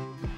Bye.